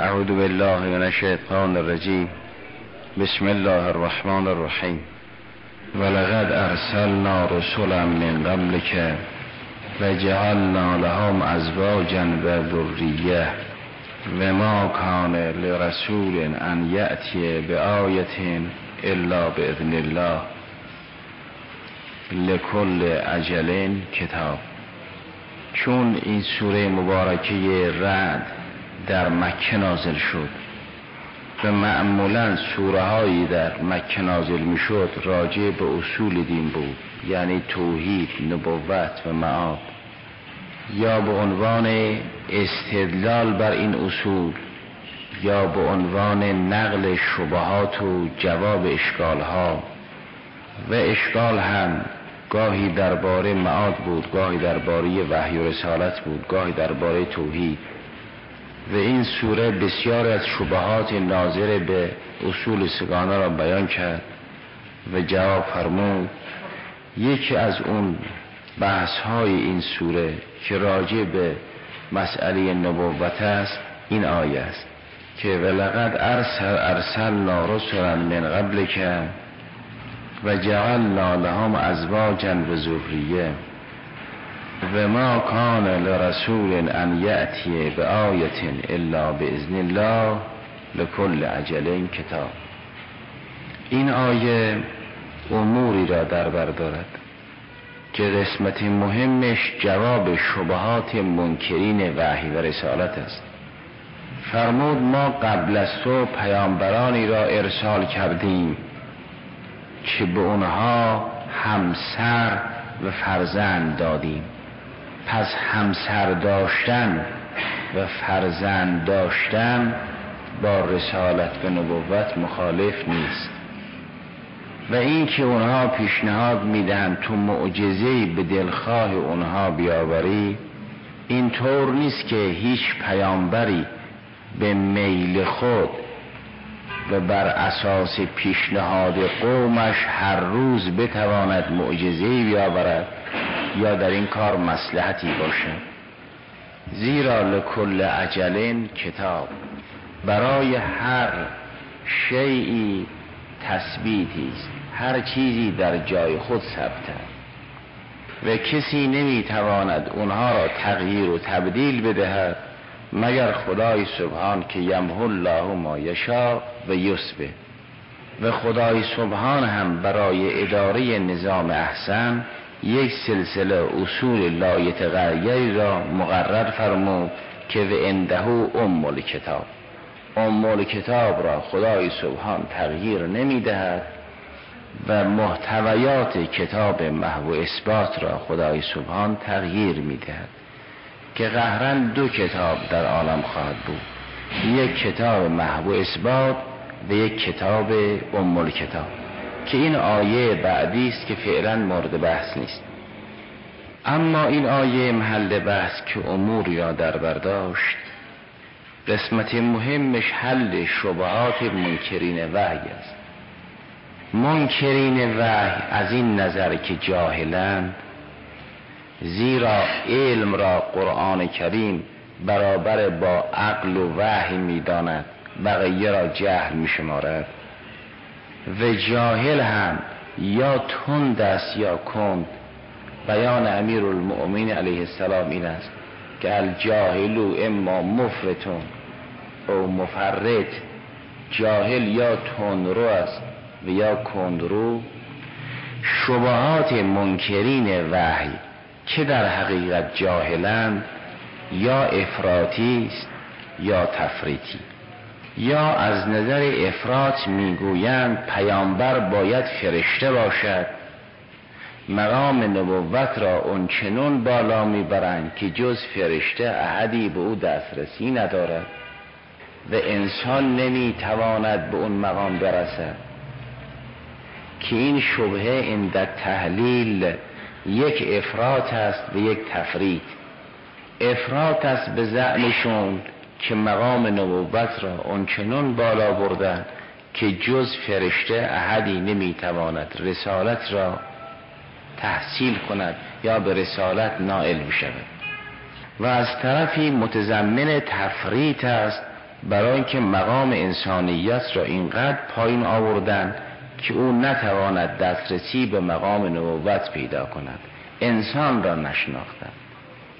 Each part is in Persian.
اعوذ بالله من الشیطان الرجیم بسم الله الرحمن الرحیم ولقد ارسلنا رسلا من قبلك وجعلنا لهم ازواجا و ذریه ما کان لرسول ان یأتی بآیت الا باذن الله. لکل عجل کتاب چون این سوره مبارکه رد در مکه نازل شد و معمولا سوره هایی در مکه نازل می شد راجع به اصول دین بود یعنی توحید نبوت و معاد. یا به عنوان استدلال بر این اصول یا به عنوان نقل شبهات و جواب اشکال ها و اشکال هم گاهی درباره معاد بود گاهی درباره وحی و رسالت بود گاهی درباره توحید. و این سوره بسیار از شبهات ناظر به اصول سگانه را بیان کرد و جواب فرمود یکی از اون بحث های این سوره که راجع به مسئله نبوت است این آیه است که ولقد ارسل ارسلنا رسلا من قبل که و جعلنا لهم ازواجا و ذریه. و ما کان لرسول ان یأتی به آیت الا باذن الله لکل عجل کتاب. این آیه اموری را در بر دارد که قسمت مهمش جواب شبهات منکرین وحی و رسالت است. فرمود ما قبل از تو پیامبرانی را ارسال کردیم که به اونها همسر و فرزند دادیم. پس همسر داشتن و فرزند داشتن با رسالت و نبوت مخالف نیست. و این که اونها پیشنهاد می‌دهند تو معجزه به دلخواه اونها بیاوری این طور نیست که هیچ پیامبری به میل خود و بر اساس پیشنهاد قومش هر روز بتواند معجزه بیاورد. یا در این کار مسلحتی باشد زیرا لکل عجلین کتاب. برای هر شیعی تثبیتی است. هر چیزی در جای خود ثبت و کسی نمی‌تواند اونها را تغییر و تبدیل بدهد مگر خدای سبحان که یمه الله ما یشا و یسبه و خدای سبحان هم برای اداره نظام احسن یک سلسله اصول لایت غیری را مقرر فرمود که و اندهو ام کتاب ام کتاب را خدای سبحان تغییر نمی دهد و محتویات کتاب محو اثبات را خدای سبحان تغییر می دهد که قهرن دو کتاب در عالم خواهد بود. یک کتاب محو اثبات و یک کتاب ام کتاب که این آیه بعدی است که فعلا مورد بحث نیست. اما این آیه محل بحث که امور یا در برداشت قسمت مهمش حل شبهات منکرین وحی است. منکرین وحی از این نظر که جاهلند زیرا علم را قرآن کریم برابر با عقل و وحی می‌داند بقیه را جهل می شمارد و جاهل هم یا تند است یا کند. بیان امیر المؤمن علیه السلام این است که الجاهلو اما مفرتون او مفرد جاهل یا تندرو است و یا کندرو. شبهات منکرین وحی که در حقیقت جاهلند؟ یا افراطی است یا تفریطی. یا از نظر افراط می‌گویند پیامبر باید فرشته باشد. مقام نبوت را اونچنون بالا می‌برند که جز فرشته احدی به او دسترسی ندارد و انسان نمی‌تواند به اون مقام برسد. که این شبهه در تحلیل یک افراط است و یک تفرید افراط است به زعنشون که مقام نبوت را اونچنان بالا بردن که جز فرشته احدی نمی‌تواند رسالت را تحصیل کند یا به رسالت نائل بشود. و از طرفی متضمن تفریط است برای اینکه مقام انسانیت را اینقدر پایین آوردن که او نتواند دسترسی به مقام نبوت پیدا کند. انسان را نشناختند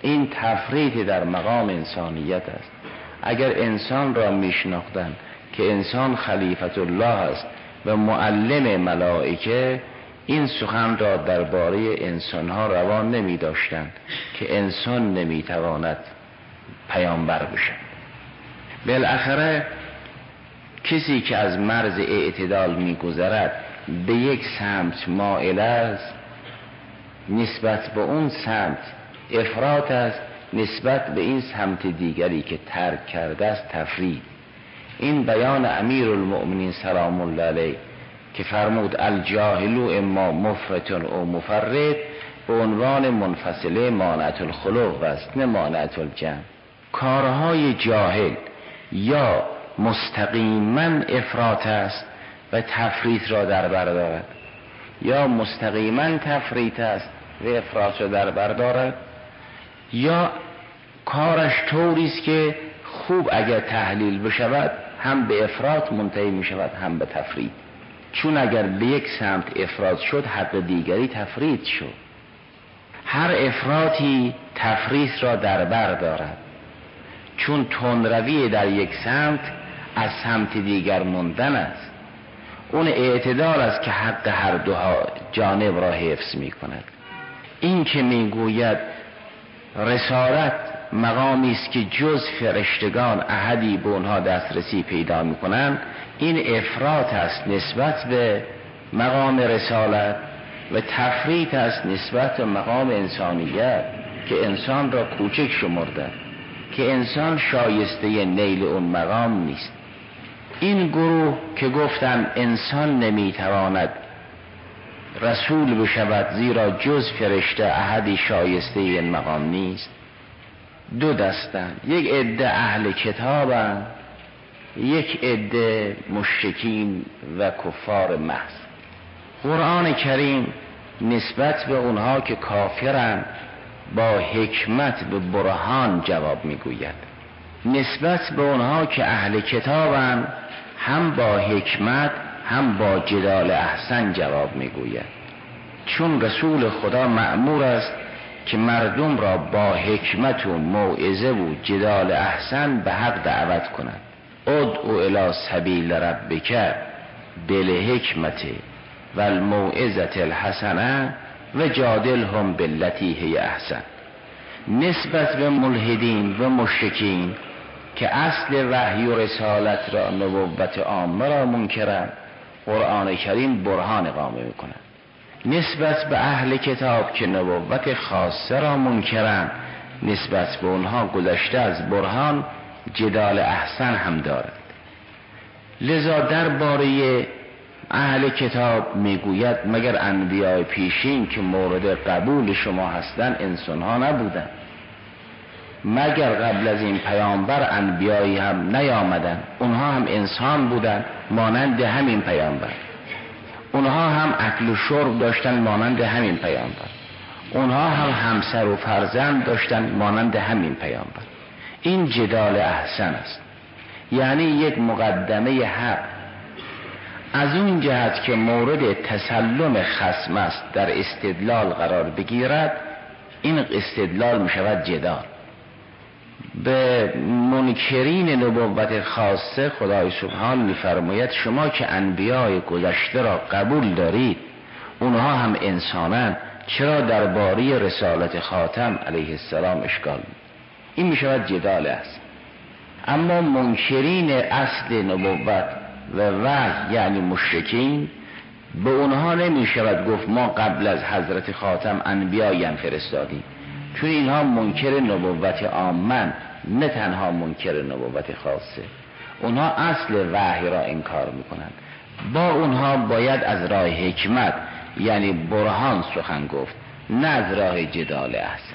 این تفریط در مقام انسانیت است. اگر انسان را میشناختند که انسان خلیفت الله است و معلم ملائکه این سخن را درباره انسان ها روان نمی داشتند که انسان نمی تواند پیامبر بشد بالاخره کسی که از مرز اعتدال میگذرد به یک سمت مائل است نسبت به اون سمت افراد است نسبت به این سمت دیگری که ترک کرده است تفرید. این بیان امیر المؤمنین سلام الله علیه که فرمود الجاهلو اما مفرتون او مفرد به عنوان منفصله مانعت الخلق است نه مانعت الجمع. کارهای جاهل یا مستقیما افراط است و تفریط را در بر دارد یا مستقیما تفریط است و افراط را در بر دارد. یا کارش طوری است که خوب اگر تحلیل بشود هم به افراط منتهی می شود هم به تفرید. چون اگر به یک سمت افراد شد حق دیگری تفرید شد. هر افراطی تفریط را در بر دارد. چون تندروی در یک سمت از سمت دیگر موندن است اون اعتدال است که حق هر دو جانب را حفظ می کند این که می گوید رسالت مقامی است که جز فرشتگان احدی به اونها دسترسی پیدا می کنند این افراط است نسبت به مقام رسالت و تفریط است نسبت به مقام انسانیت که انسان را کوچک شمرده که انسان شایسته نیل اون مقام نیست. این گروه که گفتن انسان نمی‌تواند رسول بشود زیرا جز فرشته احدی شایسته این مقام نیست. دو دستن یک عده اهل کتابن یک عده مشکین و کفار محض. قرآن کریم نسبت به اونها که کافرن با حکمت به برهان جواب می‌گوید. نسبت به اونها که اهل کتابن هم با حکمت هم با جدال احسن جواب می‌گوید. چون رسول خدا معمور است که مردم را با حکمت و موعظه و جدال احسن به حق دعوت کند. ادعو الى سبیل ربک بل حکمت و الموعظت الحسنه و جادل هم بلتی هی احسن. نسبت به ملحدین و مشکین که اصل وحی و رسالت را نبوت عامه را منکرند قرآن کریم برهان قامه می‌کنند نسبت به اهل کتاب که نبوت خاصه را منکرند نسبت به اونها گذشته از برهان جدال احسن هم دارد. لذا درباره اهل کتاب می‌گوید مگر انبیاء پیشین که مورد قبول شما هستند انسان ها نبودن مگر قبل از این پیامبر انبیایی هم نیامدن؟ اونها هم انسان بودن مانند همین پیامبر. اونها هم اکل و شرب داشتن مانند همین پیامبر. اونها هم همسر و فرزند داشتن مانند همین پیامبر. این جدال احسن است. یعنی یک مقدمه حق. از اون جهت که مورد تسلم خسم است در استدلال قرار بگیرد این استدلال می شود جدال. به منکرین نبوت خاصه خدای سبحان میفرماید شما که انبیای گذشته را قبول دارید اونها هم انسانن چرا درباره رسالت خاتم علیه السلام اشکال این می شود جدال است. اما منکرین اصل نبوت و وحی یعنی مشرکین به اونها نمی شود گفت ما قبل از حضرت خاتم انبیایی فرستادیم. چون اینها منکر نبوت آمن نه تنها منکر نبوت خاصه. اونها اصل وحی را انکار می‌کنند. با اونها باید از راه حکمت یعنی برهان سخن گفت نه از راه جدال احسن.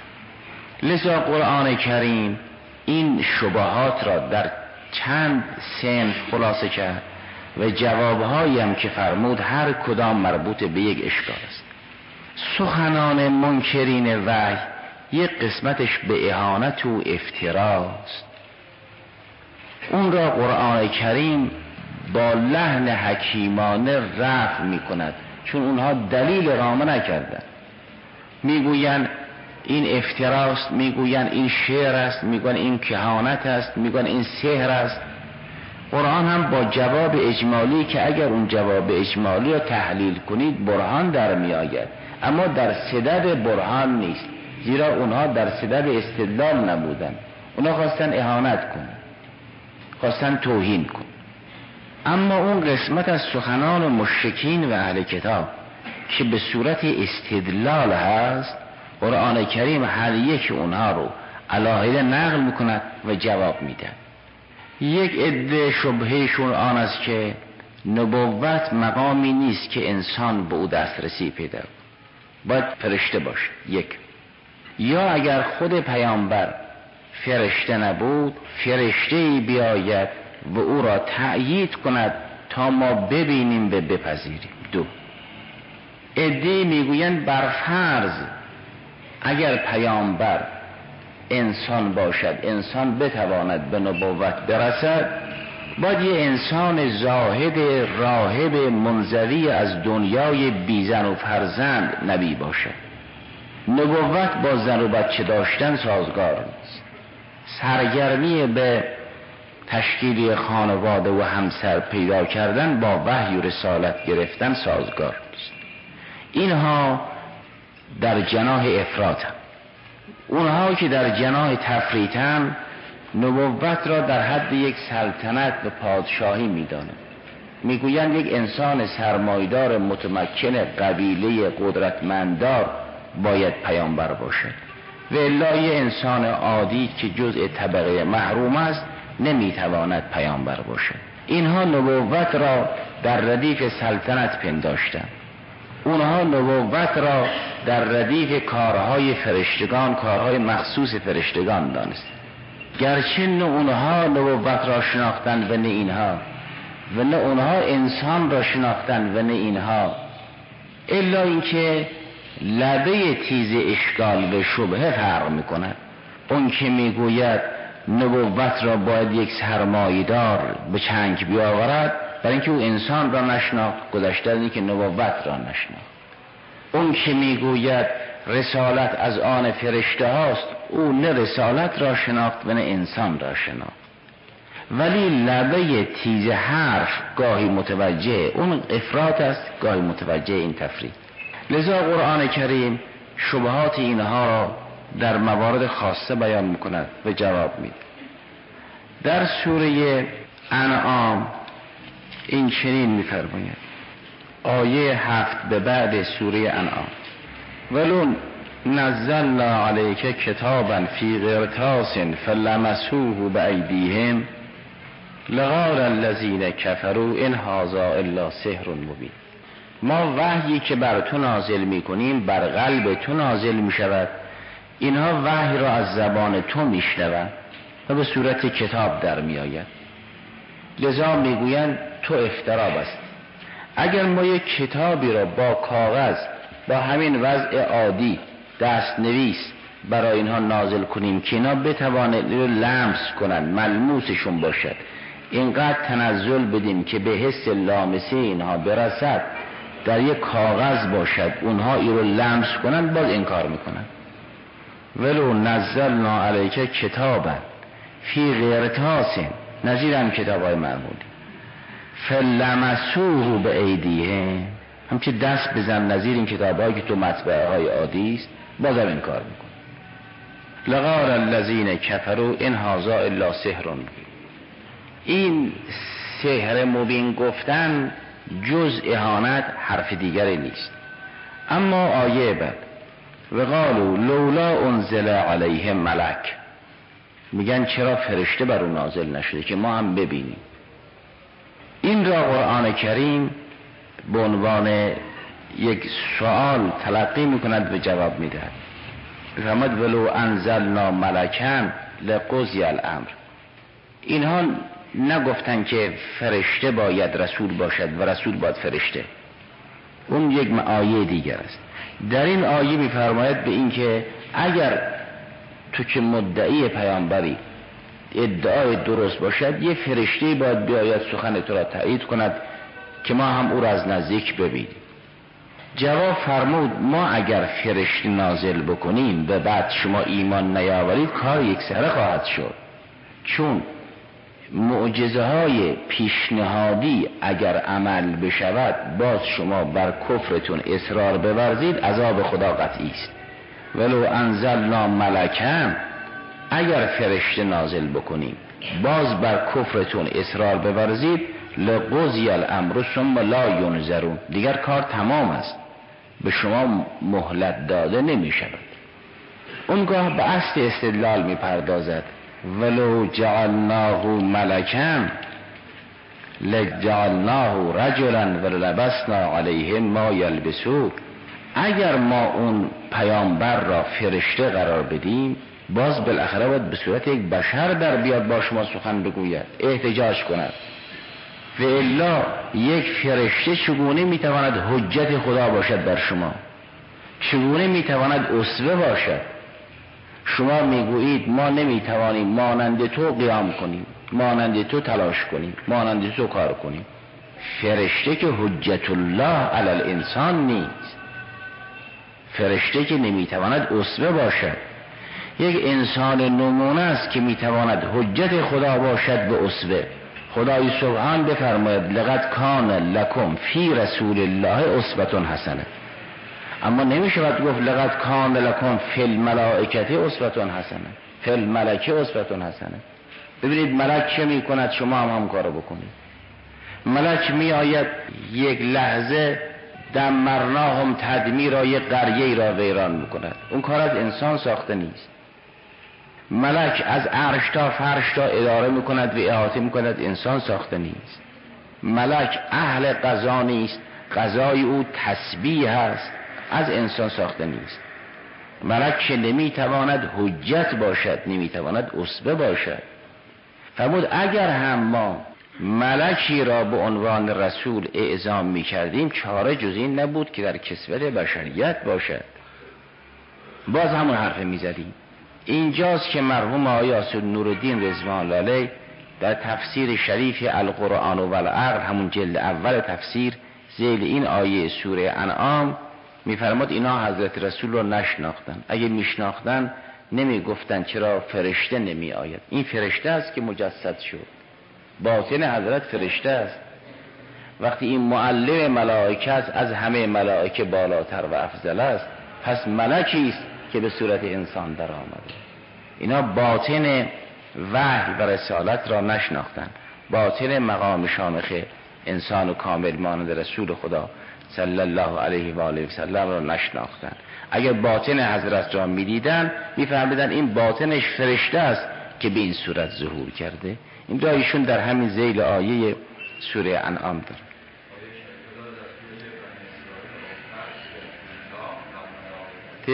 لذا قرآن کریم این شبهات را در چند سن خلاصه کرد و جوابهایی هم که فرمود هر کدام مربوط به یک اشکال است. سخنان منکرین وحی یک قسمتش به اهانت و افتراست. اون را قرآن کریم با لحن حکیمانه رفع می کند چون اونها دلیل رامه نکردن. می‌گویند این افتراست می‌گویند این شعر است می‌گویند این کهانت است می‌گویند این سحر است. قرآن هم با جواب اجمالی که اگر اون جواب اجمالی رو تحلیل کنید برهان در می آید اما در صدد برهان نیست. زیرا اونها در صدد استدلال نبودن اونها خواستن اهانت کن. خواستن توهین کن. اما اون قسمت از سخنان و مشکین و اهل کتاب که به صورت استدلال هست قرآن کریم هر یک اونها رو علاهده نقل می‌کند و جواب میده. یک عده شبهشون آن است که نبوت مقامی نیست که انسان به او دسترسی پیدا باید فرشته باشه. یک. یا اگر خود پیامبر فرشته نبود فرشته ای بیاید و او را تأیید کند تا ما ببینیم و بپذیریم. دو. ادهی می‌گویند بر فرض اگر پیامبر انسان باشد انسان بتواند به نبوت برسد باید یه انسان زاهد راهب منزوی از دنیای بیزن و فرزند نبی باشد. نبوت با زن و بچه داشتن سازگار نیست. سرگرمی به تشکیلی خانواده و همسر پیدا کردن با وحی و رسالت گرفتن سازگار نیست. اینها در جناه افراد هم. اونها که در جناه تفریتن نبوت را در حد یک سلطنت و پادشاهی می‌دانند. می‌گویند یک انسان سرمایدار متمکن قبیله قدرتمندار باید پیامبر باشد. و الا یه انسان عادی که جزء طبقه محروم است نمی‌تواند پیامبر باشد. اینها نبوت را در ردیف سلطنت پنداشتند. اونها نبوت را در ردیف کارهای فرشتگان کارهای مخصوص فرشتگان دانست گرچه نه اونها نبوت را شناختند و نه اینها و نه اونها انسان را شناختند و نه اینها. الا اینکه لبه تیز اشکال و شبهه فرق می‌کند. اون که می‌گوید نبوت را باید یک سرمایدار به چنگ بیاورد برای اینکه او انسان را نشناخت گذشته که نبوت را نشناخت. اون که می‌گوید رسالت از آن فرشته هاست او نه رسالت را شناخت و نه انسان را شناخت. ولی لبه تیز حرف گاهی متوجه اون افراد است گاهی متوجه این تفرید. لذا قرآن کریم شبهات اینها را در موارد خاصه بیان می‌کند و جواب میده. در سوره انعام این چنین میفرماید. آیه هفت به بعد سوره انعام. ولون نزلنا علیک کتابا فی قرطاس فلمسوه به ایدیهم لغار الذین کفروا ان هذا الا سحر مبین. ما وحیی که بر تو نازل می‌کنیم بر قلب تو نازل می‌شود. اینها وحی را از زبان تو میشنوند و به صورت کتاب در میآید. لذا می‌گویند تو افتراب است. اگر ما یک کتابی را با کاغذ با همین وضع عادی دست نویس برای اینها نازل کنیم که اینا بتوانند لمس کنند ملموسشون باشد. اینقدر تنزل بدیم که به حس لامسه اینها برسد. در یک کاغذ باشد اونها ای رو لمس کنند باز این کار می‌کنند. ولو نزلنا علیک کتابا فی غیرتاس نظیر هم کتاب های معمولی. فلمسوه به ایدیه همچه دست بزن نظیر این کتاب که تو مطبعه های عادی است بازم این کار میکن لغار الذین کفروا این هازا الا سحر این سحر مبین گفتن جز اهانت حرف دیگری نیست. اما آیه بعد و قالو لولا انزل علیه ملک. میگن چرا فرشته بر اون نازل نشده که ما هم ببینیم. این را قرآن کریم به عنوان یک سوال تلقی می‌کند و جواب می‌دهد. بفرماد ولو انزلنا ملکن لقضی الامر. اینها نگفتن که فرشته باید رسول باشد و رسول باید فرشته. اون یک آیه دیگر است. در این آیه میفرماید به اینکه اگر تو که مدعی پیامبری ادعای درست باشد یه فرشته باید بیاید سخن تو را تایید کند که ما هم او را از نزدیک ببینیم. جواب فرمود ما اگر فرشته نازل بکنیم و بعد شما ایمان نیاورید کار یک سره خواهد شد. چون معجزه های پیشنهادی اگر عمل بشود باز شما بر کفرتون اصرار بورزید عذاب خدا قطعی است. ولو انزلنا ملکم اگر فرشته نازل بکنیم باز بر کفرتون اصرار بورزید لقضی الامر ثم لا ینظرون دیگر کار تمام است. به شما مهلت داده نمی شود اونگاه به اصل استدلال می پردازد ولو جعلناه ملکن لجعلناه رجلا ولبسنا علیهم ما یلبسو. اگر ما اون پیامبر را فرشته قرار بدیم باز بالاخره باید به صورت یک بشر در بیاد با شما سخن بگوید احتجاج کند. و الا یک فرشته چگونه می‌تواند حجت خدا باشد بر شما؟ چگونه می‌تواند اسوه باشد؟ شما می‌گویید ما نمی‌توانیم مانند تو قیام کنیم مانند تو تلاش کنیم مانند تو کار کنیم. فرشته که حجت الله علی الانسان نیست. فرشته که نمی‌تواند اسوه باشد. یک انسان نمونه است که می‌تواند حجت خدا باشد به اسوه خدای سبحان بفرماید لقد کان لکم فی رسول الله اسوه حسنه. اما نمی‌شود گفت لقد کان لکم فی الملائکه اسوه حسنه. فی الملکه اسوه حسنه. ببینید ملک چه می‌کند؟ شما هم هم کارو بکنید. ملک می آید یک لحظه دمرناهم تدمیر را یک قریه را ویران می‌کند. اون کار از انسان ساخته نیست. ملک از عرش تا فرش تا اداره می‌کند و احاطه می‌کند انسان ساخته نیست. ملک اهل قضا نیست. قضای او تسبیح است. از انسان ساخته نیست. ملک که نمی‌تواند حجت باشد نمی‌تواند اصبه باشد. فرمود اگر هم ما ملکی را به عنوان رسول اعزام می کردیم چاره جز این نبود که در کسوت بشریت باشد. باز همون حرف می زدیم اینجاست که مرحوم آقای آسد نورالدین رضوان لاله در تفسیر شریف القرآن و العقل همون جلد اول تفسیر زیل این آیه سوره انعام میفرماد اینا حضرت رسول رو نشناختن. اگه میشناختن نمی‌گفتن چرا فرشته نمی آید این فرشته است که مجسد شد. باطن حضرت فرشته است. وقتی این معلم ملائکه است از همه ملائکه بالاتر و افضل است پس ملکی است که به صورت انسان در آمده اینا باطن وحی و رسالت را نشناختن. باطن مقام شامخ انسان و کامل مانند رسول خدا. صلی الله علیه و آله و سلم را نشناختن. اگر باطن حضرت را می‌دیدن میفهمیدن این باطنش فرشته است که به این صورت ظهور کرده. این را ایشون در همین زیل آیه سوره انعام داره.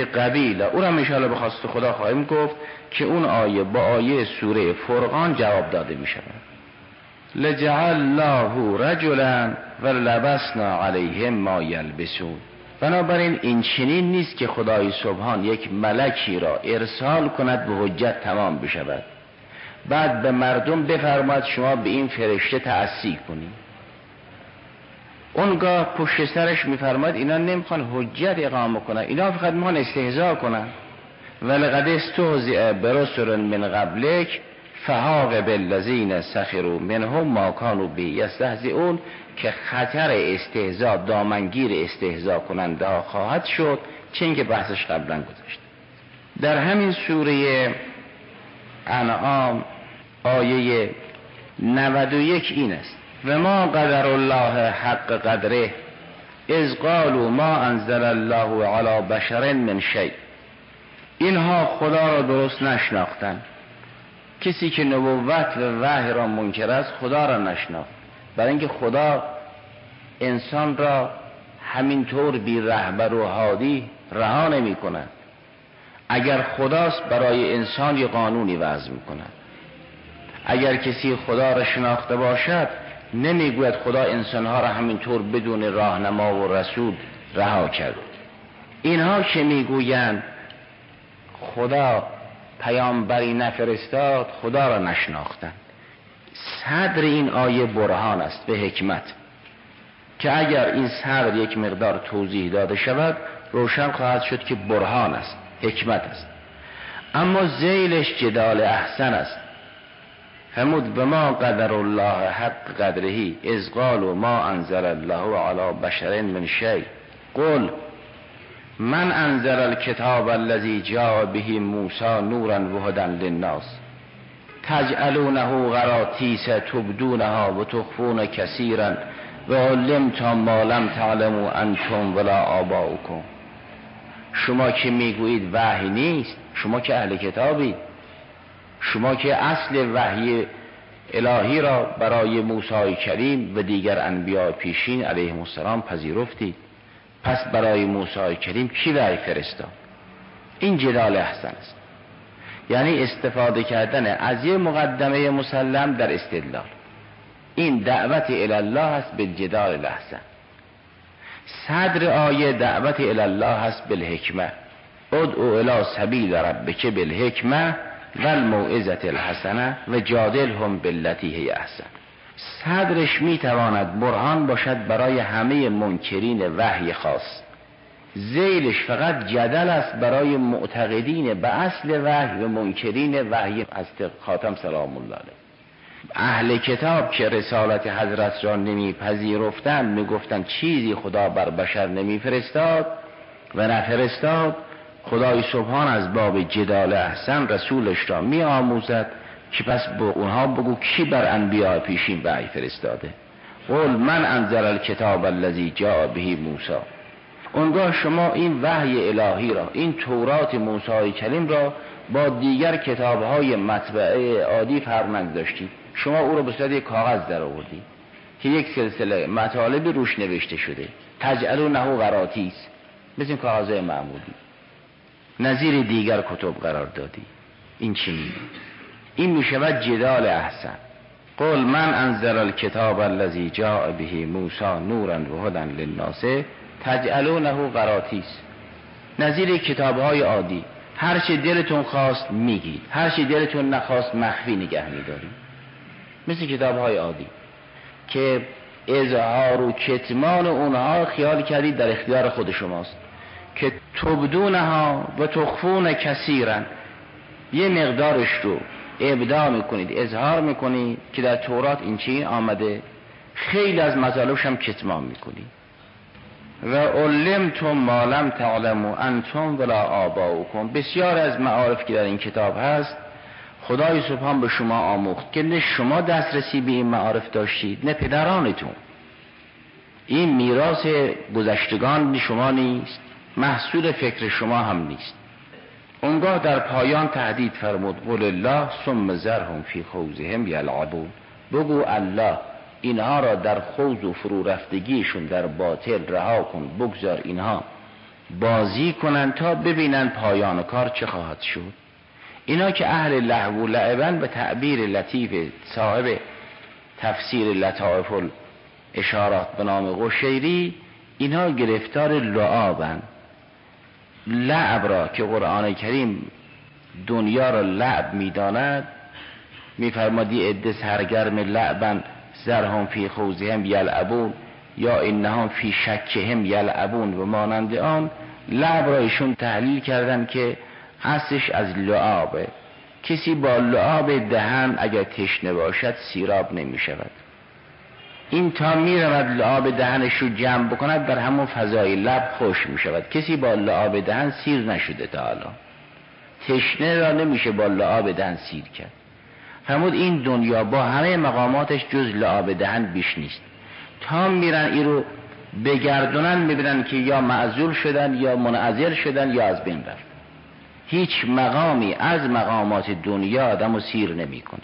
قبیل او را انشاءالله به خواست خدا خواهیم گفت که اون آیه با آیه سوره فرقان جواب داده می شود لجعل الله رجلا و لبسنا علیهم ما یلبسون. بنابراین این چنین نیست که خدای سبحان یک ملکی را ارسال کند به حجت تمام بشود. بعد به مردم بفرماید شما به این فرشته تأثیر کنید اونگاه پشت سرش میفرماد اینا نمی‌خوان حجت اقامه کنن. اینا فقط می‌خوان استهزا کنن. ولقد استهزئ برسل من قبلک فهاق بالذین سخروا منهم ما کانوا به یستهزئون. که خطر استهزا دامنگیر استهزا کننده ها خواهد شد چون که بحثش قبلا گذاشت در همین سوره انعام آیه 91 این است. و ما قدر الله حق قدره از قالوا ما انزل الله علی بشر من شیء اینها خدا را درست نشناختن کسی که نبوت و وحی را منکر است خدا را نشناخت. برای اینکه خدا انسان را همینطور بی رهبر و حادی رها نمی کند. اگر خداست برای انسان یه قانونی وضع می کند. اگر کسی خدا را شناخته باشد نمی‌گوید خدا انسانها را همینطور بدون راهنما و رسول رها کرد. اینها که می‌گویند؟ خدا پیامبری نفرستاد خدا را نشناختند. صدر این آیه برهان است به حکمت. که اگر این صدر یک مقدار توضیح داده شود روشن خواهد شد که برهان است حکمت است. اما زیلش جدال احسن است. همود به ما قدر الله حق قدرهی از و ما انزل الله علی بشر من شی قل من انزل الكتاب الذي جاء به موسی نورا و للناس تجعلونه غراتیس تبدونها و تخفون کثیرا و علمتم ما لم تعلموا انتم ولا آباؤکم. شما که می‌گویید وحی نیست شما که اهل کتابید. شما که اصل وحی الهی را برای موسی کریم و دیگر انبیاء پیشین علیه السلام پذیرفتید. پس برای موسی کریم کی وحی فرستاد؟ این جدال احسن است. یعنی استفاده کردن از یه مقدمه مسلم در استدلال. این دعوت الله است به جدال الاحسن صدر آیه دعوت الله است بالحکمه. ادعو الى سبیل ربک بالحکمه و الموعظت الحسنه و جادل هم باللتی احسن. صدرش می‌تواند برهان باشد برای همه منکرین وحی خاص. زیلش فقط جدل است برای معتقدین به اصل وحی و منکرین وحی از خاتم سلام الله علیه. اهل کتاب که رسالت حضرت را نمیپذیرفتند می‌گفتند چیزی خدا بر بشر نمیفرستاد و نفرستاد. خدای سبحان از باب جدال احسن رسولش را می آموزد که پس به اونها بگو کی بر انبیاء پیشین وحی فرستاده. قول من انزل الکتاب الذی جاء به موسی. اونگاه شما این وحی الهی را این تورات موسی کلیم را با دیگر کتاب های مطبعه عادی فرق نگذاشتید شما او را به صورت کاغذ در آوردید که یک سلسله مطالبی روش نوشته شده. تجعلو نهو غراتیس. مثل این کاغذ معمولی. نظیر دیگر کتب قرار دادی. این چی میگه؟ این می‌شود جدال احسن. قل من انزل الكتاب الذي جاء به موسی نورا و هدى للناس تجعلونه قراتیس نظیر کتاب های عادی. هر چی دلتون خواست میگید. هر چی دلتون نخواست مخفی نگه میدارید. مثل کتاب های عادی. که اظهار و کتمان اونها خیال کردید در اختیار خود شماست. که تبدونها و تخفون کثیرن. یه مقدارش رو ابداع می‌کنید اظهار می‌کنید که در تورات این چی آمده. خیلی از مطالبش هم کتمان می‌کنید. و علمتم ما لم تعلموا انتم ولا آباؤکم. بسیار از معارف که در این کتاب هست خدای سبحان به شما آموخت که نه شما دسترسی به این معارف داشتید نه پدرانتون. این میراث گذشتگان شما نیست محصول فکر شما هم نیست. اونگاه در پایان تهدید فرمود قول الله ثم زرهم فی خوزهم یلعبون. بگو الله. اینها را در خوز و فرو رفتگیشون در باطل رها کن بگذار اینها بازی کنن تا ببینن پایان کار چه خواهد شد. اینا که اهل لحو و لعبن به تعبیر لطیف صاحب تفسیر لطائف اشارات به نام قشیری اینا گرفتار لعابن. لعب را که قرآن کریم دنیا را لعب می‌داند میفرمادی عده سرگرم لعبن زرهم فی خوزهم یلعبون یا اینهم فی شکهم یلعبون و مانند آن لعب را ایشون تحلیل کردن که اصلش از لعابه کسی با لعاب دهن اگر تشنه باشد سیراب نمی شود. این تا می رود لعاب دهنش رو جمع بکند در همون فضای لب خوش می شود. کسی با لعاب دهن سیر نشده تا حالا تشنه را نمیشه با لعاب دهن سیر کرد. فرمود این دنیا با همه مقاماتش جز لعاب دهن بیش نیست. تا میرن این رو بگردونن می‌بینن که یا معذول شدن یا منعذر شدن یا از بین رفت. هیچ مقامی از مقامات دنیا آدم رو سیر نمی کند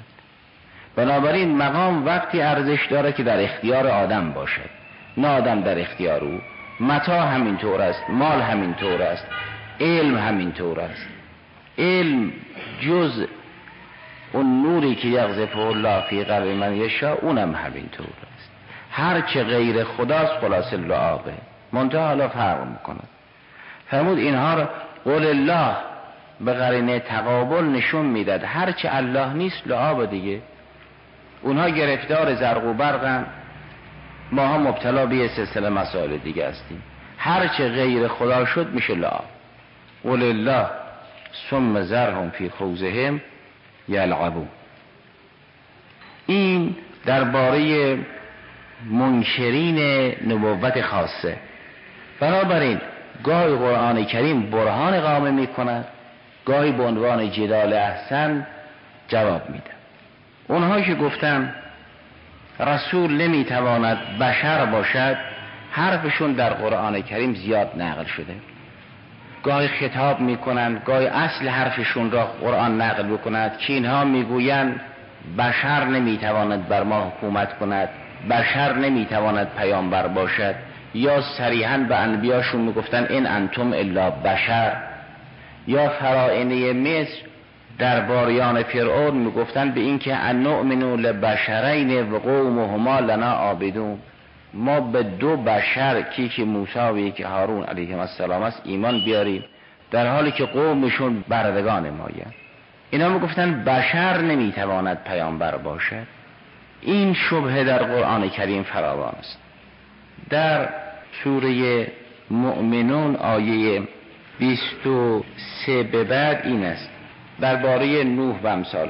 بنابراین مقام وقتی ارزش داره که در اختیار آدم باشد نه آدم در اختیار او. متا همینطور است مال همینطور است علم همینطور است. علم جز اون نوری که یغذف الله فی قلب من یشا اونم همینطور است. هر چه غیر خداست خلاص لعابه. منتها حالا فرق می‌کنه. فرمود اینها را قول الله به قرینه تقابل نشون می‌داد. هرچه الله نیست لعاب دیگه. اونها گرفتار زرق و برقن ما ها مبتلا به سلسله مسائل دیگه هستیم. هرچه غیر خدا شد میشه لعاب. ولله ثم زرهم فی خوزهم یلعبون این درباره منکرین نبوت خاصه. بنابراین گاهی قرآن کریم برهان قامه می کند گاهی به عنوان جدال احسن جواب میده اونها که گفتن رسول نمی‌تواند بشر باشد حرفشون در قرآن کریم زیاد نقل شده. گاهی خطاب می‌کنند گاهی اصل حرفشون را قرآن نقل بکند. که اینها می‌گویند بشر نمی‌تواند بر ما حکومت کند بشر نمی‌تواند پیامبر باشد. یا صریحا به انبیاشون می‌گفتن این انتم الا بشر. یا فرائنه مصر درباریان فرعون می‌گفتن به اینکه ان نؤمنو لبشرین و قومهما لنا عابدون. ما به دو بشر کی که موسی و یکی هارون علیهم السلام است ایمان بیاریم. در حالی که قومشون بردگان مایند اینا می‌گفتن بشر نمی‌تواند پیامبر باشد. این شبه در قرآن کریم فراوان است. در سوره مؤمنون آیه 23 به بعد این است. درباره نوح و امثال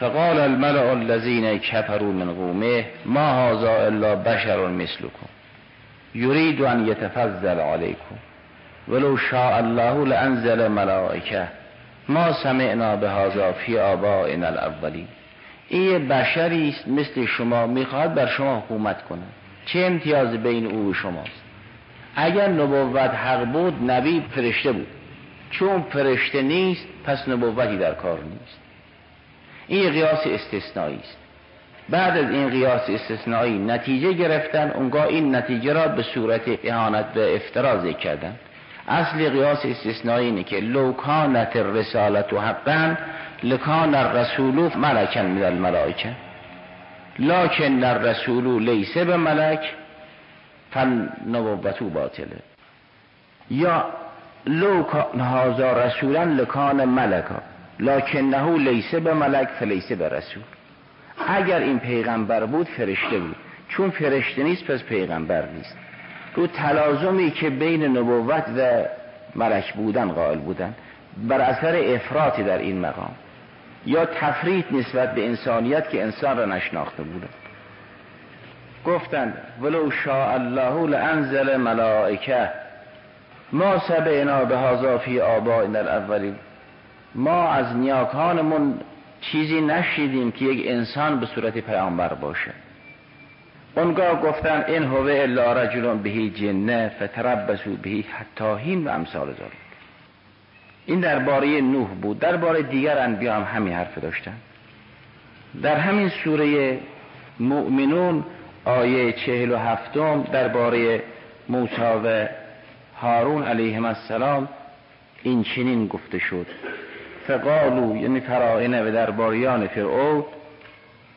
فقال الملع الذين كفروا من قومه ما هذا الا بشر مثلكم يريد ان يتفضل عليكم ولو شاء الله لانزل ملائکه ما سمعنا به هذا فی آبائنا الاولین این بشری است مثل شما می‌خواد بر شما حکومت کنه چه امتیاز بین او و شماست؟ اگر نبوت حق بود نبی فرشته بود. چون فرشته نیست پس نبوتی در کار نیست. این قیاس استثنایی است. بعد از این قیاس استثنایی نتیجه گرفتن اونگاه این نتیجه را به صورت اهانت به افترا کردن. اصل قیاس استثنایی اینه که لو کانت الرسالت حقا لکان الرسول ملکن من الملائکه. لکن الرسول لیسه به ملک فالنبوتو باطله. یا لو کان هازا رسولا لکان ملکا. لکنه لیسه به ملک فلیسه به رسول. اگر این پیغمبر بود فرشته بود. چون فرشته نیست پس پیغمبر نیست. رو تلازمی که بین نبوت و ملک بودن قائل بودن بر اثر افراطی در این مقام. یا تفرید نسبت به انسانیت که انسان را نشناخته بودن گفتند ولو شاء الله لانزل ملائکه. ما سبعنا به هذا فی آبائنا الاولین. ما از نیاکانمون چیزی نشیدیم که یک انسان به صورت پیامبر باشه. اونگاه گفتن این هوه الا رجل بهی جنه فتربسو بهی حتاهین و امثال ذالک این درباره نوح بود. درباره دیگر انبیا هم همین حرف داشتن. در همین سوره مؤمنون آیه چهل و هفتم درباره موسی و هارون علیهم السلام این چنین گفته شد. فقالو یعنی فرائنه و درباریان فرعون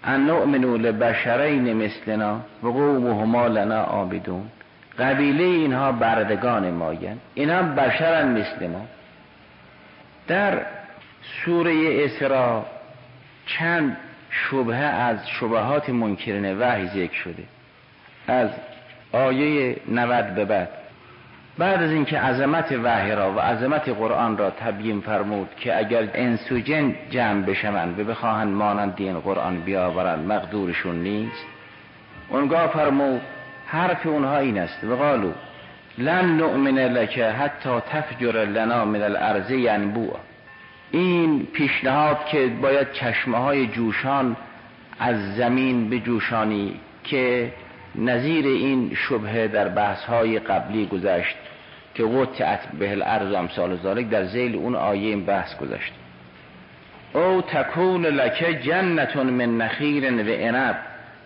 ان نؤمنو لبشرین مثلنا و قومهما لنا آبدون قبیله اینها بردگان ماین اینها بشرن مثل ما. در سوره اسراء چند شبهه از شبهات منکرین وحی ذکر شده. از آیه 90 به بعد. بعد از اینکه عظمت وحی را و عظمت قرآن را تبیین فرمود که اگر انس و جن جمع بشوند و بخواهند مانند دین قرآن بیاورند مقدورشون نیست؟ اونگاه فرمود حرف اونها این است و قالو لن نؤمن لکه حتی تفجر لنا من الارض ینبوع این پیشنهاد که باید چشمه های جوشان از زمین به جوشانی که نظیر این شبه در بحث های قبلی گذشت. که قطعت به الارض امثال ذالک در زیل اون آیه این بحث گذشت او تکون لکه جنتون من نخیر و عنب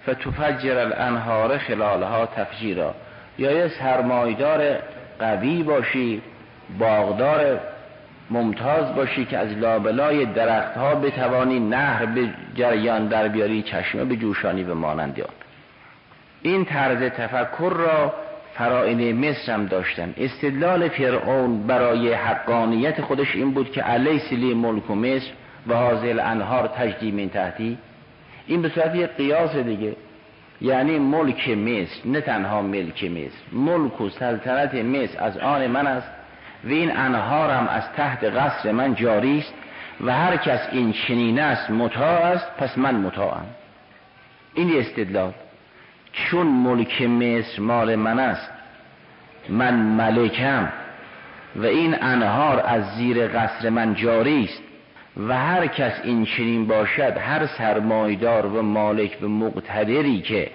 فتفجر الانهار خلالها تفجیرا. یا یه سرمایدار قوی باشی باغدار ممتاز باشی که از لابلای درختها بتوانی نهر به جریان در بیاری چشمه به جوشانی به مانند این طرز تفکر را فرائن مصر هم داشتن. استدلال فرعون برای حقانیت خودش این بود که علی سلی ملک و مصر و حاضل انهار تجدی من تحتی. این به صورت یک قیاس دیگه. یعنی ملک مصر نه تنها ملک مصر ملک و سلطنت مصر از آن من است و این انهارم از تحت قصر من جاری است و هر کس این چنین است مطاع است پس من مطاعم. این استدلال. چون ملک مصر مال من است من ملکم و این انهار از زیر قصر من جاری است و هر کس این چنین باشد هر سرمایدار و مالک و مقتدری که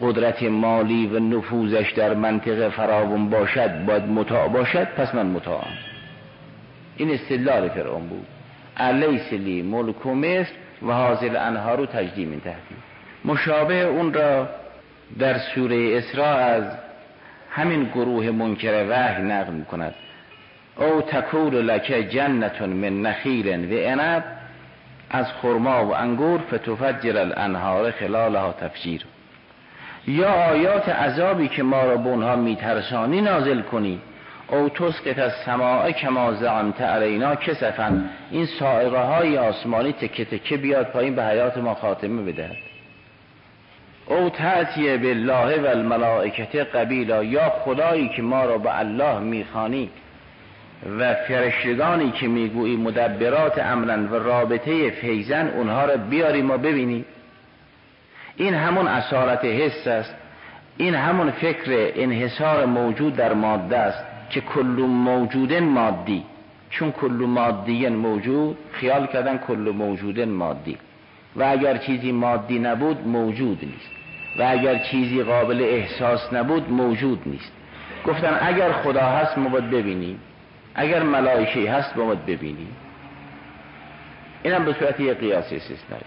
قدرت مالی و نفوذش در منطقه فراون باشد باید مطاع باشد پس من مطاعم این استدلال فرعون بود. علیس لی ملک و مصر و حاضر انها رو تجدیم این تحتی مشابه اون را در سوره اسراء از همین گروه منکر وحی نقل می کند او تکول لکه جنتون من نخیل و انب از خرما و انگور فتفجر الانهار خلالها تفجیر. یا آیات عذابی که ما را به اونها میترسانی نازل کنی. او تسقط از سماع کما زعمت علینا کسفن این سائقه های آسمانی تکه تکه بیاد پایین به حیات ما خاتمه بدهد. او تعطیه بالله و الملائکت قبیلا یا خدایی که ما را به الله می‌خوانی. و فرشتگانی که می‌گویی مدبرات امرن و رابطه فیزن اونها را بیاری ما ببینیم این همون اصالت حس است. این همون فکر انحصار موجود در ماده است که کل موجود مادی. چون کل مادی موجود خیال کردن کل موجود مادی. و اگر چیزی مادی نبود موجود نیست. و اگر چیزی قابل احساس نبود موجود نیست. گفتن اگر خدا هست ما باید ببینیم. اگر ملائکه هست ما باید ببینیم. اینم به صورت یک قیاس استثنایی.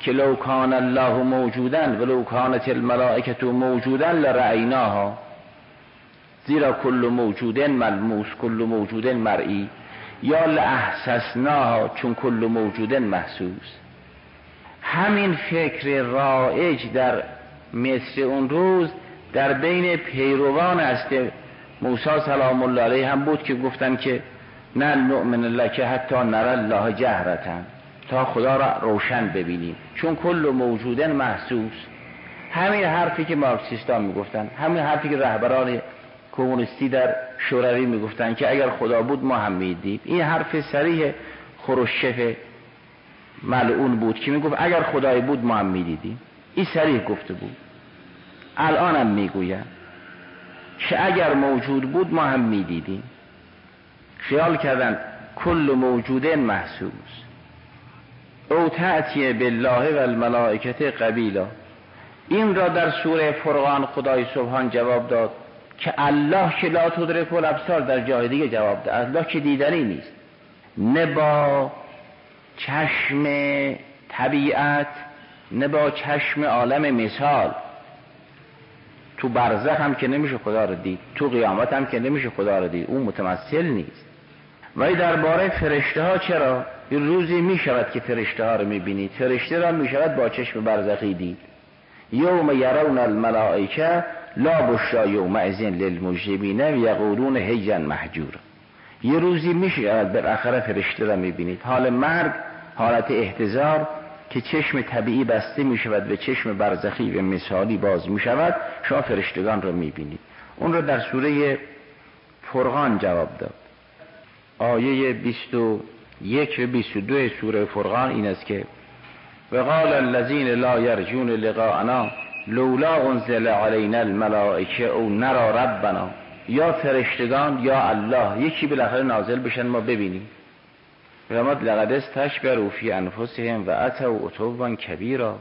که لو کان الله موجودن و لو کانت الملائکه موجودن لرعیناها زیرا کل موجود ملموس کل موجود مرئی. یا لاحسسناها چون کل موجود محسوس. همین فکر رایج در مصر اون روز در بین پیروان است موسی سلام الله علیه هم بود که گفتن که نه نؤمن الله که حتی نر الله جهرتن تا خدا را روشن ببینیم. چون کل موجودن محسوس. همین حرفی که مارکسیستان می‌گفتن همین حرفی که رهبران کمونیستی در شوروی می‌گفتن که اگر خدا بود ما هم می‌دید. این حرف سریح خروشف ملعون بود که می‌گفت اگر خدای بود ما هم می‌دیدیم. این سریح گفته بود. الان هم می‌گویم که اگر موجود بود ما هم می‌دیدیم. خیال کردن کل موجود محسوس او تعطیه بالله و الملائکت قبیلا. این را در سوره فرقان خدای سبحان جواب داد که الله که لا تدرک الابصار در جای دیگه جواب داد. الله که دیدنی نیست. نه با چشم طبیعت نه با چشم عالم مثال. تو برزخ هم که نمیشه خدا رو دید تو قیامت هم که نمیشه خدا رو دید. اون متمثل نیست. ولی درباره فرشته ها چرا؟ این روزی می شود که فرشته ها رو می بینید فرشته را می شود با چشم برزخی دید. یوم یرون الملائکه لا بشرا یوم ازین للمجرمین یقولون هیجن محجور. یه روزی می شود بالاخره فرشته را می بینید حال مرگ حالت احتضار که چشم طبیعی بسته می شود و چشم برزخی و مثالی باز می شود شما فرشتگان را می بینید اون را در سوره فرقان جواب داد. آیه 21 و 22 سوره فرقان این است که وقال الذين لا يرجون لقاءنا لولا انزل علينا الملائکه او نرا ربنا. یا فرشتگان یا الله یکی بالاخره نازل بشن ما ببینیم. فرماد لقد استشبروا فی انفسهم و اتوا عتوا کبیرا.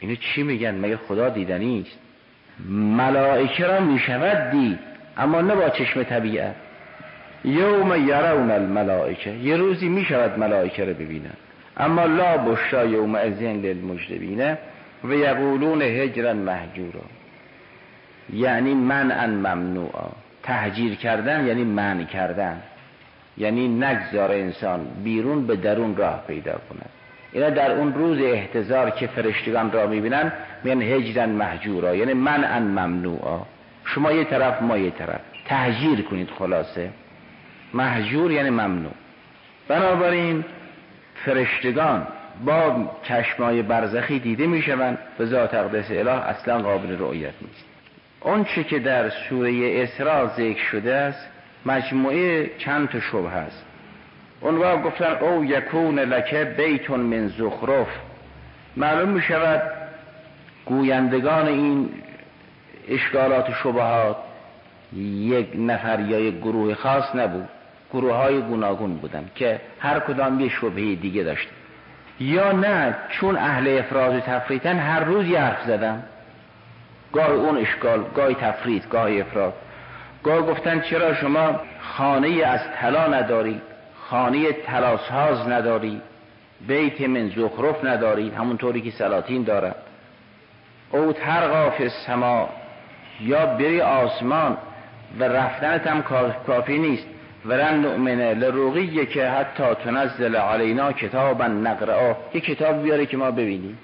اینو چی میگن؟ مگه خدا دیدنی است ملائکه را می‌شود دید اما نه با چشم طبیعت یوم یرون الملائکه یه روزی می‌شود ملائکه را ببینن. اما لا بشرا یوم ازین للمجرمین و یقولون هجرا محجورا. یعنی منعا ممنوعا. تهجیر کردن یعنی منع کردن. یعنی نگذار انسان بیرون به درون راه پیدا کند. اینا در اون روز احتضار که فرشتگان را می‌بینن میگن هجرا محجورا یعنی منعا ممنوعا. شما یه طرف ما یه طرف. تهجیر کنید خلاصه. محجور یعنی ممنوع. بنابراین فرشتگان با چشمای برزخی دیده می‌شوند به ذات اقدس اله اصلا قابل رؤیت نیست. اون چه که در سوره اسراء ذکر شده است مجموعه چند تا شبه است اون وقت گفتن او یکون لکه بیتون من زخرف. معلوم می شود گویندگان این اشکالات شبهات یک نفر یا یک گروه خاص نبود. گروه های گوناگون بودن که هر کدام یه شبهه دیگه داشت. یا نه چون اهل افراد و هر روز یه حرف زدن. گاه اون اشکال گاه تفرید گاه افراد گاه گفتن چرا شما خانه از طلا نداری؟ خانه تلاسهاز نداری؟ بیت من زخرف نداری؟ همونطوری که سلاطین دارد. او ترقاف سما یا بری آسمان و رفتنت هم کافی نیست. ولن نؤمنه لروغیه که حتی تنزل علینا کتابا نقرعا یه کتاب بیاره که ما ببینیم.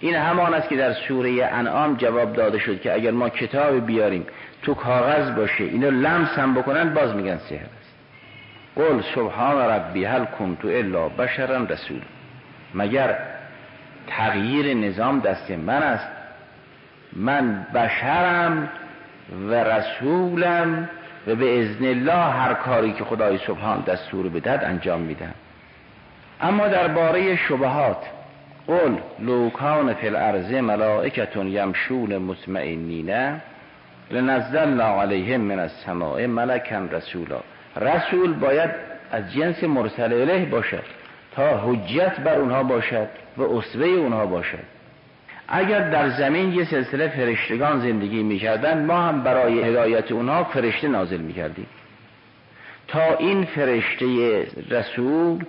این همان است که در سوره انعام جواب داده شد که اگر ما کتاب بیاریم تو کاغذ باشه اینو لمس هم بکنن باز میگن سهر است. قل سبحان ربی هل کنتو الا بشرا رسول. مگر تغییر نظام دست من است؟ من بشرم و رسولم و به ازن الله هر کاری که خدای سبحان دستور بدهد انجام میدم اما درباره شبهات قل لوکان فی الارض ملائکتون یمشون مطمئنین. لنزلنا علیهم من السماء ملکا رسولا. رسول باید از جنس مرسل اله باشد تا حجت بر اونها باشد و اسوه اونها باشد. اگر در زمین یه سلسله فرشتگان زندگی می‌کردن ما هم برای هدایت اونها فرشته نازل می‌کردیم. تا این فرشته رسول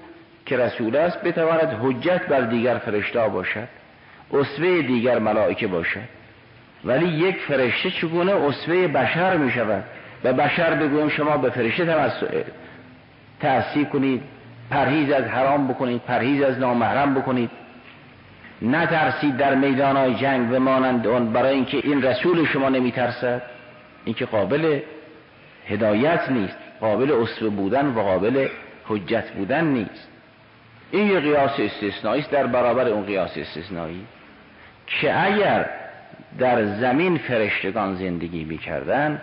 که رسول است بتواند حجت بر دیگر فرشته باشد اسوه دیگر ملائکه باشد. ولی یک فرشته چگونه اسوه بشر می شود و بشر بگویم شما به فرشته تأثیر کنید پرهیز از حرام بکنید پرهیز از نامحرم بکنید. نترسید در میدان های جنگ و مانند اون برای اینکه این رسول شما نمیترسد؟ این که قابل هدایت نیست قابل اصف بودن و قابل حجت بودن نیست. این یه قیاس استثنایی است در برابر اون قیاس استثنایی. که اگر در زمین فرشتگان زندگی می‌کردن.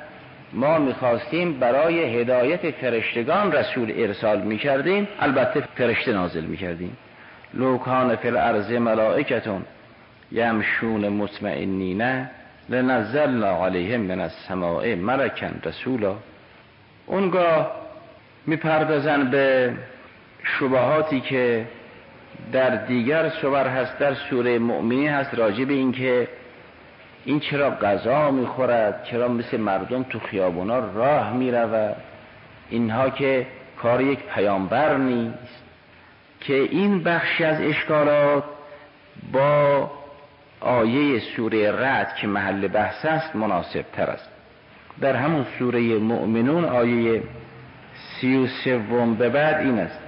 ما می‌خواستیم برای هدایت فرشتگان رسول ارسال می‌کردیم. البته فرشته نازل می‌کردیم. لو کان فی الارض ملائکتون یمشون مطمئنین لنزلنا علیهم من السماء ملکا رسولا. اونگاه می‌پردازن به شبهاتی که در دیگر سور هست. در سوره مؤمنی هست. راجع به اینکه این چرا غذا می‌خورد؟ چرا مثل مردم تو خیابونا راه می‌رود؟ اینها که کار یک پیامبر نیست. که این بخشی از اشکالات با آیه سوره رد که محل بحث است مناسب تر است. در همون سوره مؤمنون آیه سی و سوم به بعد این است.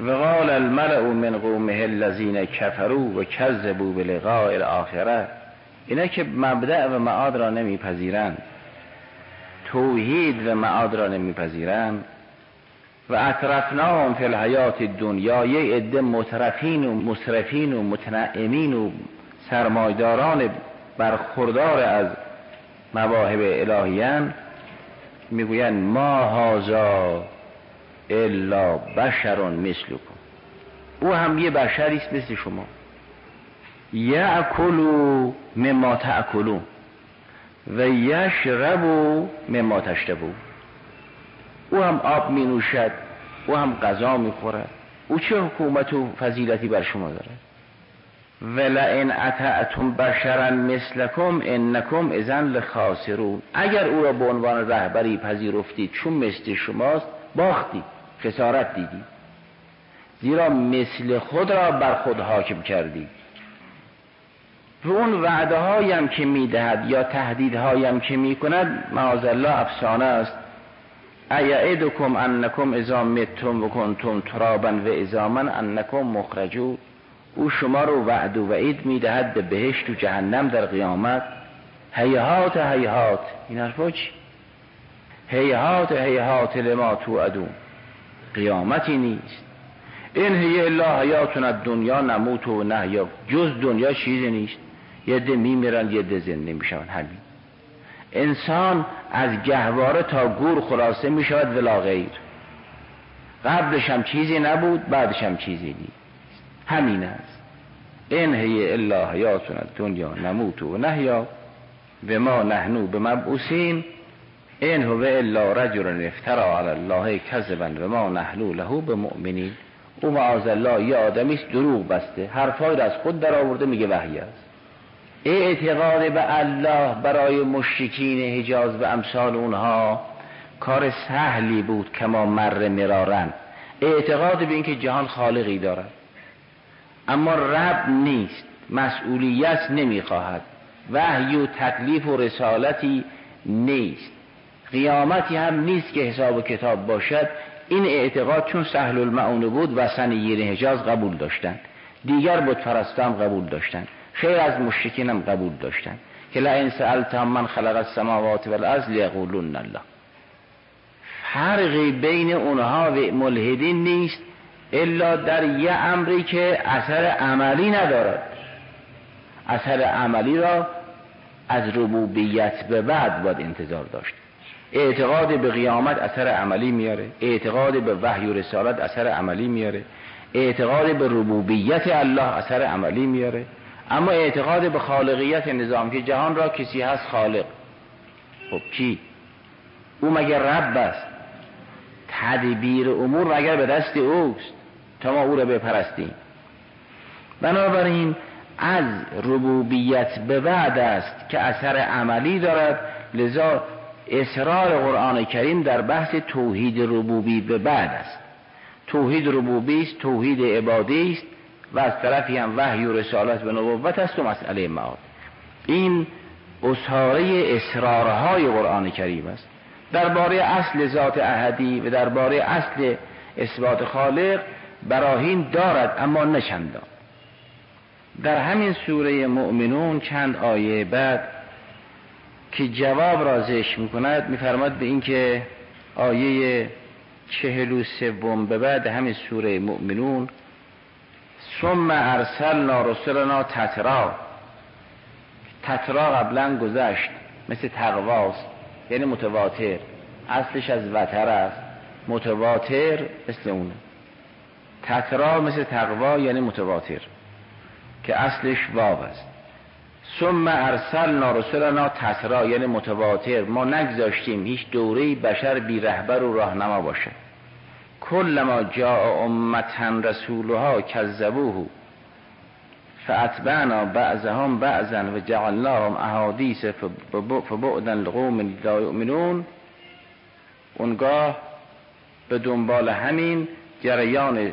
و قال الملع من قومه الذین کفروا و کذبوا بلقاء الاخره اینا که مبدع و معاد را نمیپذیرند. توحید و معاد را نمیپذیرند. و اطرفناهم فی الحیات دنیا یه عده مترفین و مصرفین و متنعمین و سرمایداران برخوردار از مواهب الهیان می‌گوین ما هازا الا بشر مثلکم. او هم یه بشری است مثل شما. یعکلو مما تأکلون و یشربو مما تشتبو او هم آب می نوشد او هم غذا می خورد او چه حکومت و فضیلتی بر شما داره ولئن اطعتم بشرا مثلکم انکم اذن لخاسرون. اگر او را به عنوان رهبری پذیرفتید چون مثل شماست باختید خسارت دیدید. زیرا مثل خود را بر خود حاکم کردید. و اون وعده هایم که می‌دهد یا تهدیدهایم که می‌کند معاذ الله افسانه است. ایعدکم انکم اذا متم و کنتم ترابا و ازامن انکم مخرجون او شما رو وعد و وعید می‌دهد به بهشت و جهنم در قیامت. هیهات هیهات. این حرفا چی؟ هیهات هیهات لما تو ادون قیامتی نیست. این هی الله حیاتون دنیا نموت و نهیا جز دنیا چیزی نیست. یه ده میمیرن یه ده زنده میشون همین. انسان از گهواره تا گور خلاصه می‌شود ولا غیر. قبلش هم چیزی نبود بعدش هم چیزی نیست. همین است. این هی الا حیاتون دنیا نموت و نهیا به ما نحنو به مبعوثین این هو الا رجل افترا علی الله کذبا و ما نحلو له به مؤمنین او معاذ الله یه آدمیست دروغ بسته. حرفای را از خود در آورده میگه وحی است. اعتقاد به الله برای مشرکین حجاز و امثال اونها کار سهلی بود کما مر مرارن. اعتقاد به اینکه جهان خالقی دارد. اما رب نیست مسئولیت نمی‌خواهد. وحی و تکلیف و رسالتی نیست. قیامتی هم نیست که حساب و کتاب باشد. این اعتقاد چون سهل المعون بود و سنیین حجاز قبول داشتند. دیگر بود هم قبول داشتند. خیر از مشرکین هم قبول داشتند که لئن سألتهم من خلق السماوات والارض لیقولون الله. فرقی بین اونها و ملحدین نیست الا در یه امری که اثر عملی ندارد. اثر عملی را از ربوبیت به بعد باید انتظار داشت. اعتقاد به قیامت اثر عملی میاره. اعتقاد به وحی و رسالت اثر عملی میاره. اعتقاد به ربوبیت الله اثر عملی میاره. اما اعتقاد به خالقیت نظام که جهان را کسی هست خالق. خب کی؟ او مگر رب است. تدبیر امور مگر به دست اوست. تا ما او را بپرستیم. بنابراین از ربوبیت به بعد است که اثر عملی دارد. لذا اصرار قرآن کریم در بحث توحید ربوبی به بعد است. توحید ربوبی است توحید عبادی است. و از طرفی هم وحی و رسالت و نبوت است و مسئله معاد. این اصحاره اصرارهای قرآن کریم است. درباره اصل ذات احدی و درباره اصل اثبات خالق براهین دارد اما نشندان در همین سوره مؤمنون چند آیه بعد که جواب را ذکر می‌کند میفرماد به اینکه آیه چهل و سوم به بعد همین سوره مؤمنون ثم ارسلنا رسلنا تترا. تترا قبلا گذشت مثل تقواست یعنی متواتر. اصلش از وتر است. متواتر مثل اونه تترا مثل تقوا یعنی متواتر که اصلش واو است. ثم ارسلنا رسلنا تترا یعنی متواتر. ما نگذاشتیم هیچ دوره بشر بی رهبر و راهنما باشه. کل ما جاء امتا رسولها کذبوه فاتبعنا بعضهم بعضا و جعلناهم احادیث فبعدا لقوم لا یؤمنون اونگاه به دنبال همین جریان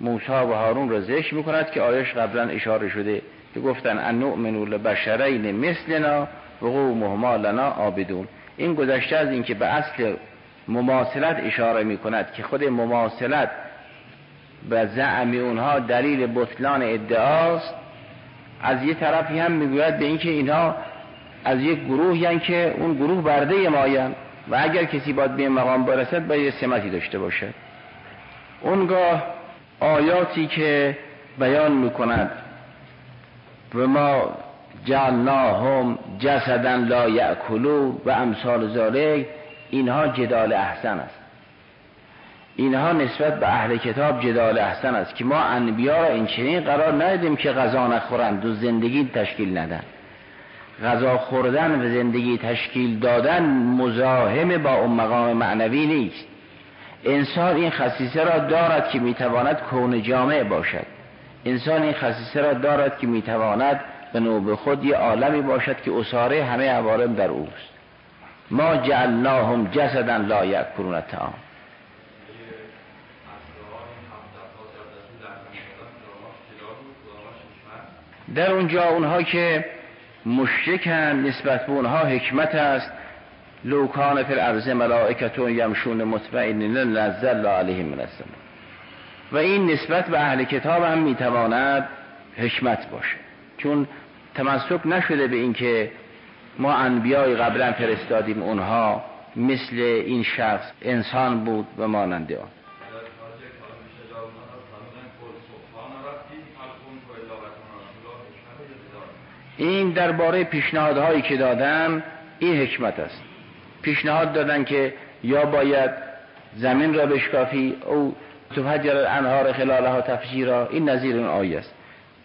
موسی و هارون را ذکر می‌کند که آیش قبلا اشاره شده که گفتن ان نؤمنو لبشرین مثلنا و قومهما لنا آبدون این گذشته از اینکه به اصل مماثلت اشاره می کند که خود مماثلت به زعمی اونها دلیل بطلان ادعاست. از یه طرفی هم می‌گوید به اینکه اینها از یک گروه یعنی که اون گروه برده ماین و اگر کسی باید به مقام برسد باید سمتی داشته باشد اونگاه آیاتی که بیان می‌کند. و ما جعلناهم جسدا لا یأکلو و امثال ذالک اینها جدال احسن است. اینها نسبت به اهل کتاب جدال احسن است که ما انبیا را این چنین قرار ندیم که غذا نخورند و زندگی تشکیل ندن. غذا خوردن و زندگی تشکیل دادن مزاحم با اون مقام معنوی نیست. انسان این خصیصه را دارد که می‌تواند کون جامع باشد. انسان این خصیصه را دارد که می‌تواند به نوب خود یه عالمی باشد که اساره همه عوالم در اوست. ما جعلناهم جسدا لا یأکلون الطعام در اونجا اونها که مشرکن نسبت به اونها حکمت است. لوکان فی الارض ملائکتون یمشون مطمئنین نزل علیهم من و این نسبت به اهل کتاب هم می‌تواند حکمت باشه. چون تمسک نشده به اینکه ما انبیای قبلا فرستادیم اونها مثل این شخص انسان بود و ماننده آن. این درباره پیشنهادهایی که دادن این حکمت است. پیشنهاد دادن که یا باید زمین را بشکافی او تفجر الانهار خلالها تفجیرا. این نظیر اون آیه است.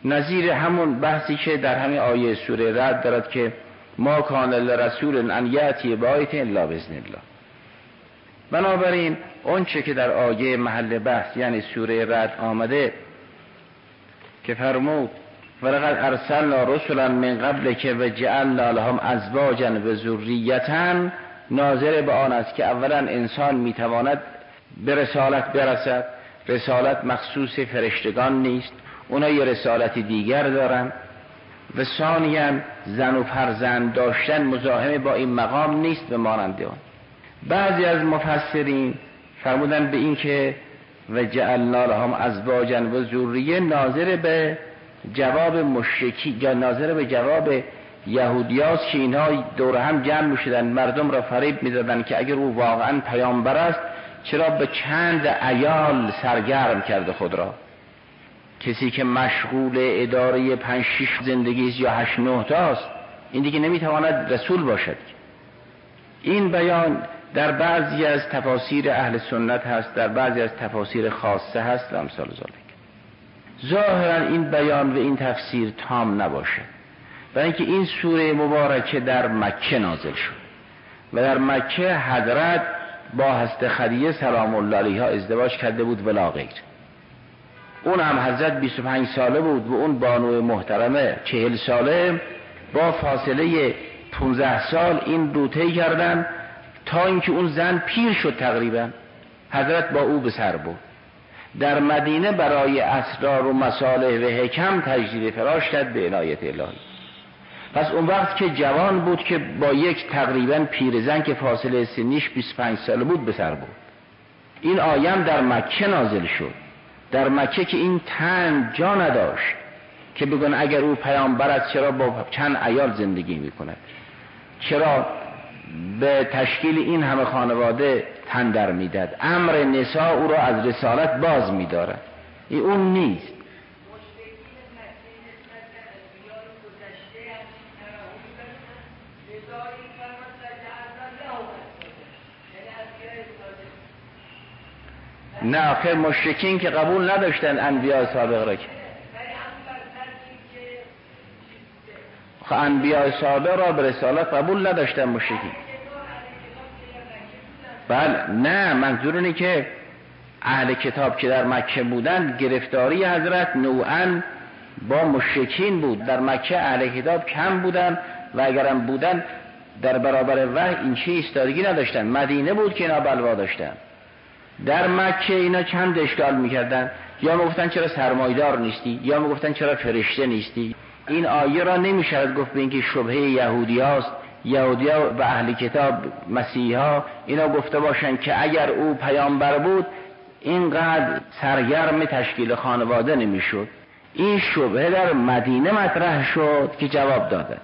نظیر همون بحثی که در همین آیه سوره رد دارد که ما کان لرسول ان یاتی بایت الا باذن الله. بنابراین اون چه که در آیه محل بحث یعنی سوره رد آمده که فرمود ولقد ارسلنا رسلا من قبل که و جعلنا لهم ازواجا و ذریتا ناظر به آن است که اولا انسان می‌تواند به رسالت برسد. رسالت مخصوص فرشتگان نیست. اونا یه رسالت دیگر دارن. و ثانیا زن و فرزند داشتن مزاحم با این مقام نیست به مانند آن بعضی از مفسرین فرمودن به این که و جعلنا لهم ازواجا و ذریه ناظر به جواب مشرکی یا ناظر به جواب یهودیاست که اینها دور هم جمع می‌شدن مردم را فریب می‌دادن که اگر او واقعا پیامبر است چرا به چند ایال سرگرم کرده خود را؟ کسی که مشغول اداره پنج شیش زندگی یا هشت نه تاست این دیگه نمی‌تواند رسول باشد. این بیان در بعضی از تفاسیر اهل سنت هست در بعضی از تفاسیر خاصه هست و امثال ذالک ظاهرا این بیان و این تفسیر تام نباشه برای اینکه این سوره مبارکه در مکه نازل شد. و در مکه حضرت با هست خدیه سلام الله علیها ازدواج کرده بود ولا غیر. اون هم حضرت 25 ساله بود و اون بانو محترمه. 40 ساله. با فاصله 15 سال این روته کردن تا اینکه اون زن پیر شد تقریبا. حضرت با او به سر بود در مدینه برای اسرار و مصالح و حکم تجدید فراش کرد به عنایت الهی. پس اون وقت که جوان بود که با یک تقریبا پیرزن که فاصله سنیش 25 ساله بود به سر بود این آیم در مکه نازل شد. در مکه که این تن جا نداشت که بگن اگر او پیامبر است چرا با چند ایال زندگی می‌کند؟ چرا به تشکیل این همه خانواده تن در می‌داد امر نسا او را از رسالت باز میدارد. این اون نیست. نه آخر مشرکین که قبول نداشتن انبیاء سابق را که. انبیاء سابق را به رسالت قبول نداشتن مشرکین. بله نه منظور اینه که اهل کتاب که در مکه بودن گرفتاری حضرت نوعا با مشرکین بود. در مکه اهل کتاب کم بودن و اگرم بودن در برابر وحی این چی ایستادگی نداشتن. مدینه بود که اینا بلوا داشتن. در مکه اینا چند اشکال می‌کردن؟ یا می‌گفتن چرا سرمایدار نیستی؟ یا می‌گفتن چرا فرشته نیستی؟ این آیه را نمی‌شود گفت به اینکه شبهه یهودی هاست. یهودی ها و اهل کتاب مسیحا اینا گفته باشن که اگر او پیامبر بود اینقدر سرگرم تشکیل خانواده نمی‌شد. این شبهه در مدینه مطرح شد که جواب داده.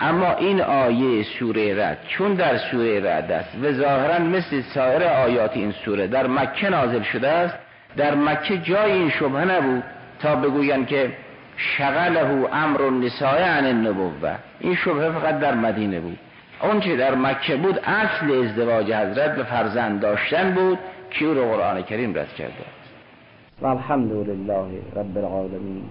اما این آیه سوره رد چون در سوره رد است و ظاهرا مثل سایر آیات این سوره در مکه نازل شده است در مکه جای این شبهه نبود تا بگویند که شغله امر النساء عن النبوه این شبهه فقط در مدینه بود. اون در مکه بود اصل ازدواج حضرت به فرزند داشتن بود که او رو قرآن کریم رد کرده؟ و الحمد لله رب العالمین.